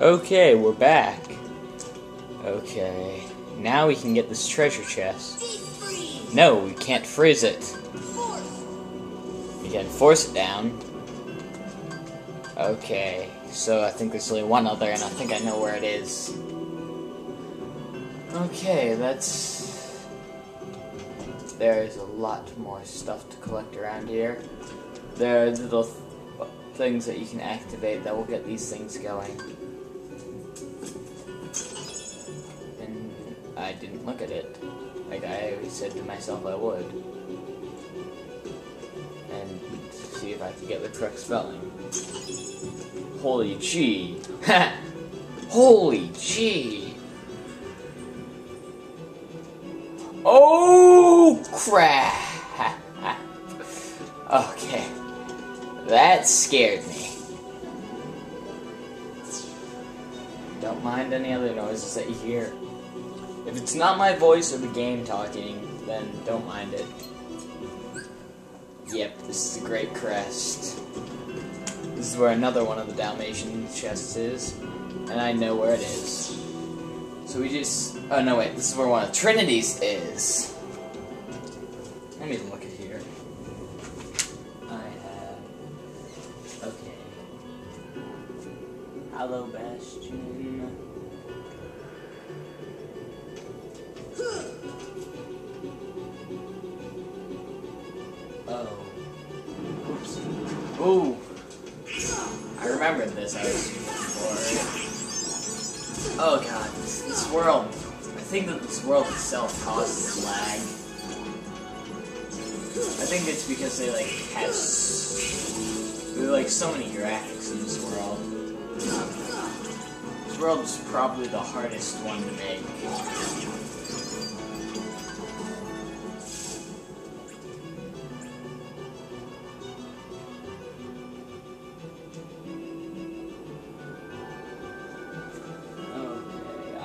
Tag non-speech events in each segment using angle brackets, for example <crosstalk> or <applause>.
Okay, we're back. Okay, now we can get this treasure chest. No, we can't freeze it. We can force it down. Okay, so I think there's only one other, and I think I know where it is. Okay, that's... There's a lot more stuff to collect around here. There are little th things that you can activate that will get these things going. I didn't look at it. Like I said to myself I would. And see if I could get the correct spelling. Holy gee. <laughs> Holy gee. Oh crap. <laughs> okay. That scared me. Don't mind any other noises that you hear. If it's not my voice or the game talking, then don't mind it. Yep, this is a great crest. This is where another one of the Dalmatian chests is, and I know where it is. So we just... Oh, no, wait. This is where one of Trinity's is. Let me look at here. I have... Okay. Hello, Bastion. Remembered this I was before. Oh god, this, this world. I think that this world itself causes lag. I think it's because they like have there like so many graphics in this world. This world is probably the hardest one to make.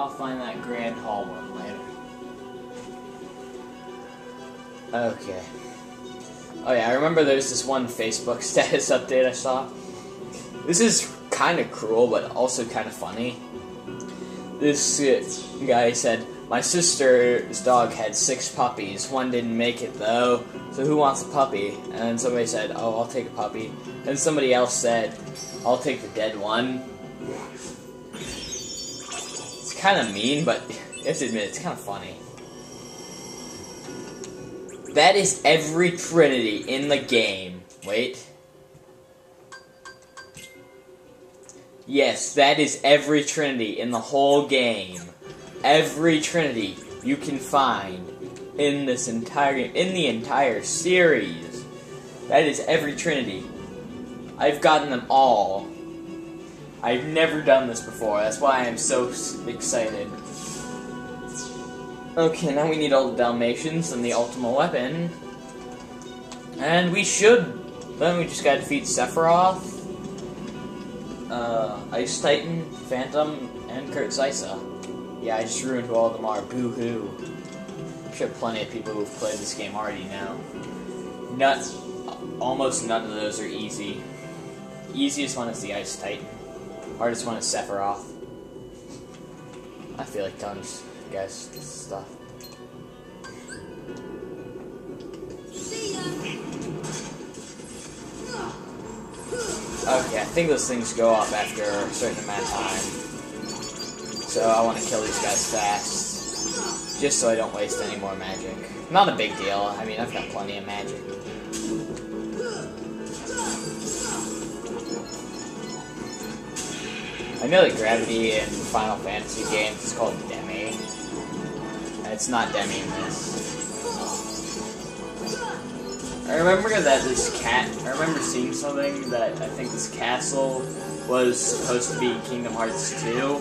I'll find that Grand Hall one later. Okay. Oh yeah, I remember there's this one Facebook <laughs> status update I saw. This is kind of cruel, but also kind of funny. This uh, guy said, My sister's dog had six puppies. One didn't make it though, so who wants a puppy? And somebody said, Oh, I'll take a puppy. And somebody else said, I'll take the dead one. Kind of mean, but to admit, it's kind of funny. That is every Trinity in the game. Wait. Yes, that is every Trinity in the whole game. Every Trinity you can find in this entire in the entire series. That is every Trinity. I've gotten them all. I've never done this before. That's why I'm so excited. Okay, now we need all the Dalmatians and the Ultima Weapon. And we should. Then we just gotta defeat Sephiroth, uh, Ice Titan, Phantom, and Kurt Zisa. Yeah, I just ruined who all of them are. Boo hoo. I'm sure plenty of people who've played this game already know. Nuts. Almost none of those are easy. Easiest one is the Ice Titan. Hardest one is Sephiroth. I feel like tons, of guys, stuff. Okay, I think those things go off after a certain amount of time. So I want to kill these guys fast. Just so I don't waste any more magic. Not a big deal. I mean, I've got plenty of magic. I know that gravity in Final Fantasy games is called Demi. It's not Demi in this. I remember that this cat. I remember seeing something that I think this castle was supposed to be Kingdom Hearts 2.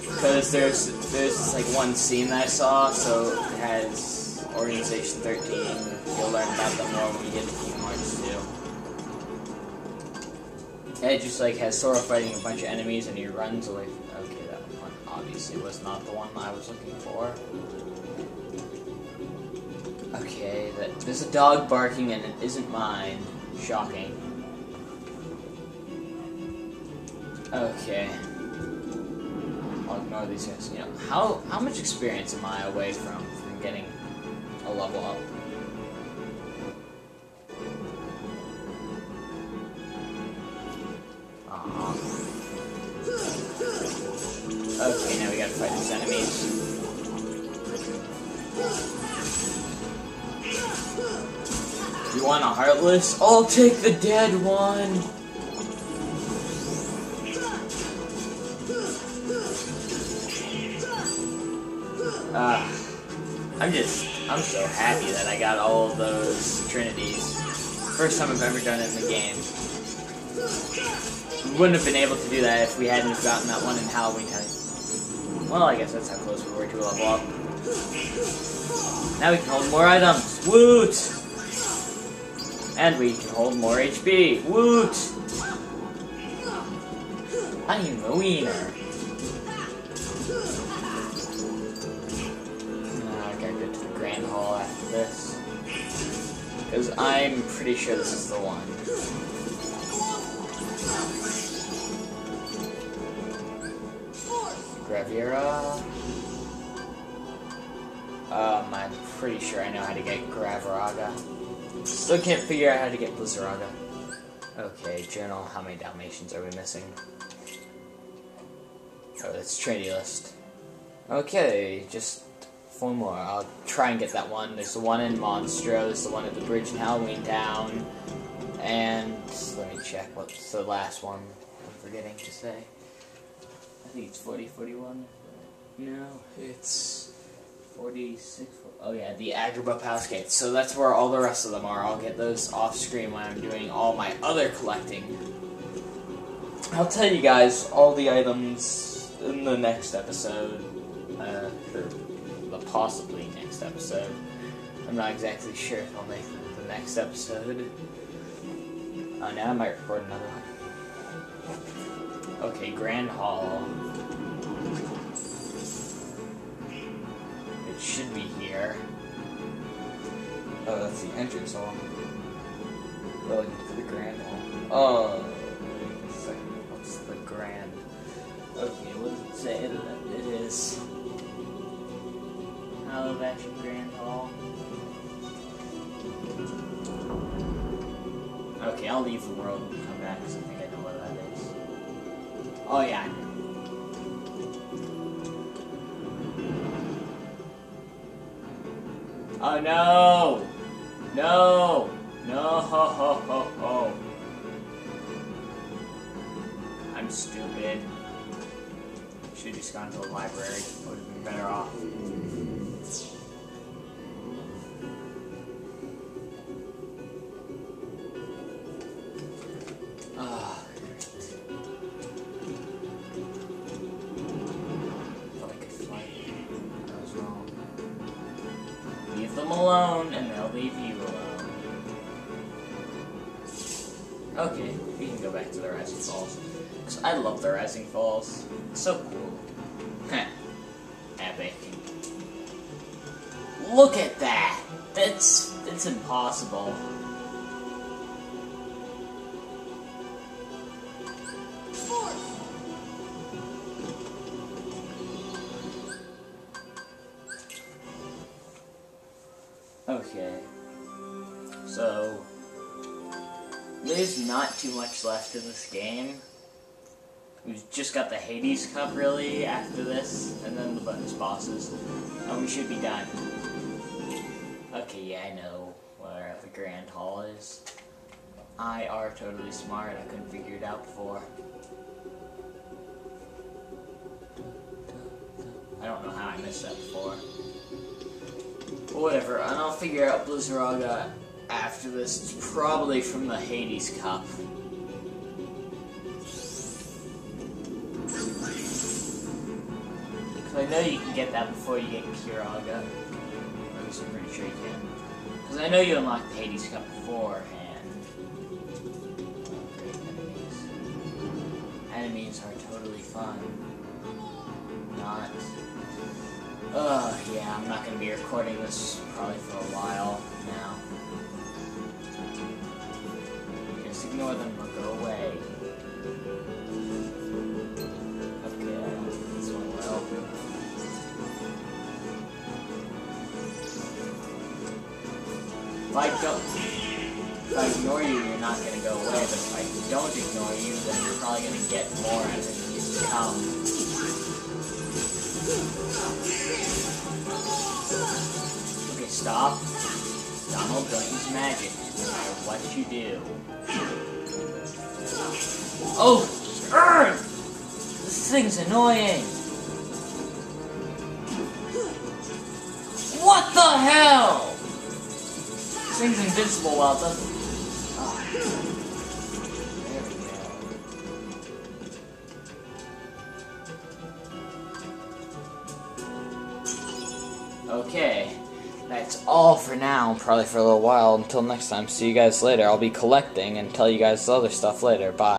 Because there's there's this, like one scene that I saw, so it has Organization 13. You'll learn about them more when you get to Kingdom Hearts 2. And it just like has Sora fighting a bunch of enemies and he runs away. From, okay, that one obviously was not the one I was looking for. Okay, that there's a dog barking and it isn't mine. Shocking. Okay. I'll ignore these guys. You know, how how much experience am I away from from getting a level up? Fight these enemies. You want a heartless? I'll take the dead one. Ah, I'm just, I'm so happy that I got all of those trinities. First time I've ever done it in the game. We wouldn't have been able to do that if we hadn't gotten that one in Halloween time. Well, I guess that's how close we were to a level up. Now we can hold more items. Woot! And we can hold more HP. Woot! I'm a wiener. I gotta go to the Grand Hall after this. Because I'm pretty sure this is the one. Gravira. Um, I'm pretty sure I know how to get Graviraga. Still can't figure out how to get Blizzaraga. Okay, journal. How many Dalmatians are we missing? Oh, that's Trinity list. Okay, just four more. I'll try and get that one. There's the one in Monstro, there's the one at the bridge in Halloween Town, and let me check what's the last one I'm forgetting to say. It's 40, 41. No, it's 46. Oh yeah, the Agrabah Palace Gate. So that's where all the rest of them are. I'll get those off screen when I'm doing all my other collecting. I'll tell you guys all the items in the next episode. Uh, or the possibly next episode. I'm not exactly sure if I'll make the next episode. Oh, now I might record another one. Okay, Grand Hall. It should be here. Oh, that's the entrance hall. Looking for the Grand Hall. Oh, second. What's the Grand? Okay, what does it say it is? Alabaster Grand Hall. Okay, I'll leave the world and come back because I think I Oh yeah, Oh no! No! No! Ho, ho, ho, ho. I'm stupid. Should have just gone to the library. Would have been better off. Them alone, and they'll leave you alone. Okay, we can go back to the Rising Falls. I love the Rising Falls. It's so cool. Heh. Epic. Look at that! That's that's impossible. There's not too much left in this game. We've just got the Hades Cup really after this, and then the bonus bosses. And we should be done. Okay, yeah, I know where the Grand Hall is. I are totally smart, I couldn't figure it out before. I don't know how I missed that before. But whatever, and I'll figure out Blizzaraga after this. It's probably from the Hades Cup. Because I know you can get that before you get Kiraga. At least I'm pretty sure you can. Because I know you unlocked the Hades Cup beforehand. Enemies. Enemies are totally fun. Not. Ugh, yeah, I'm not gonna be recording this probably for a while now. ignore them or go away. Okay, this one will open. If I don't, if I ignore you, you're not gonna go away, but if I don't ignore you, then you're probably gonna get more as then you come. Okay, stop. Donald use magic what you do. Oh, urgh! This thing's annoying. What the hell? This thing's invincible while it all for now, probably for a little while, until next time. See you guys later. I'll be collecting and tell you guys other stuff later. Bye.